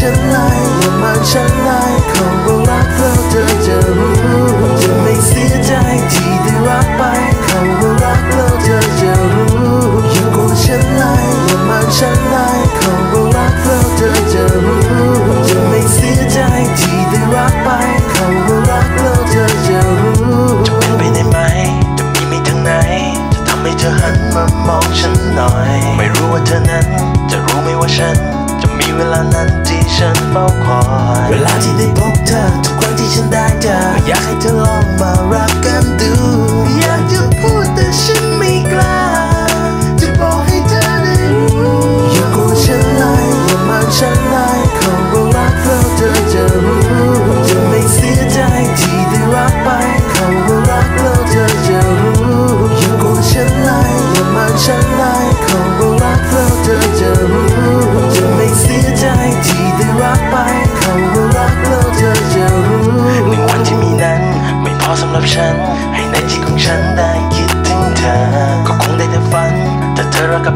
ฉันเลยอย่ามาฉันเลยคำว่ารักเราเธอจะรู้จะไม่เสียใจที่ได้รักไปคำว่ารักเราเธอจะรู้อย่ากลัวฉันเลยอย่ามาฉันเลยคำว่ารักเราเธอจะรู้จะไม่เสียใจที่ได้รักไปคำว่ารักเราเธอจะรู้จะเป็นไปได้ไหมจะมีไมีทางไหนจะทำให้เธอหันมามองฉันหน่อย ไม่รู้ว่าเธอนั้นจะรู้ไหมว่าฉัน เวลานั้นที่ฉันเฝ้าคอย เวลาที่ได้พบเธอทุกครั้งที่ฉันได้เจออยากให้เธอลองมารัก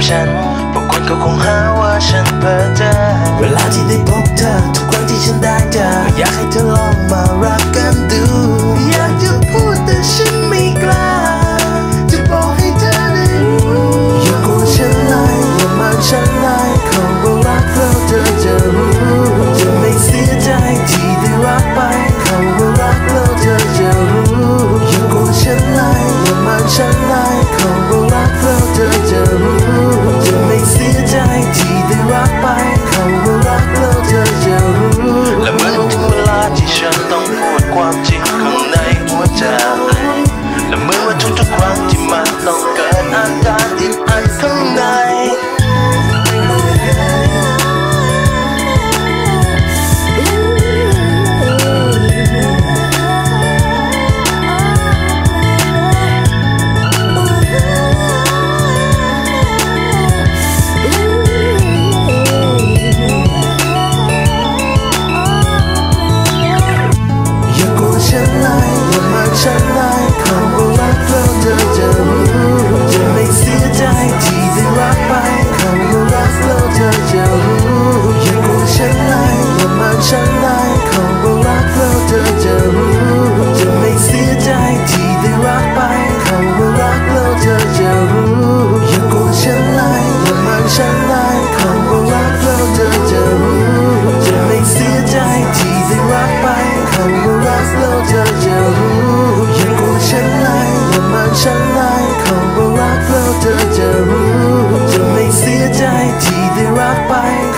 ฉันบางคนก็คงหาว่าฉันเพ้อเจ้อเวลาที่ได้พบเธอ ทุกครั้งที่ฉันได้เจออยากให้เธอลองมารักกันดู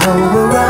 over.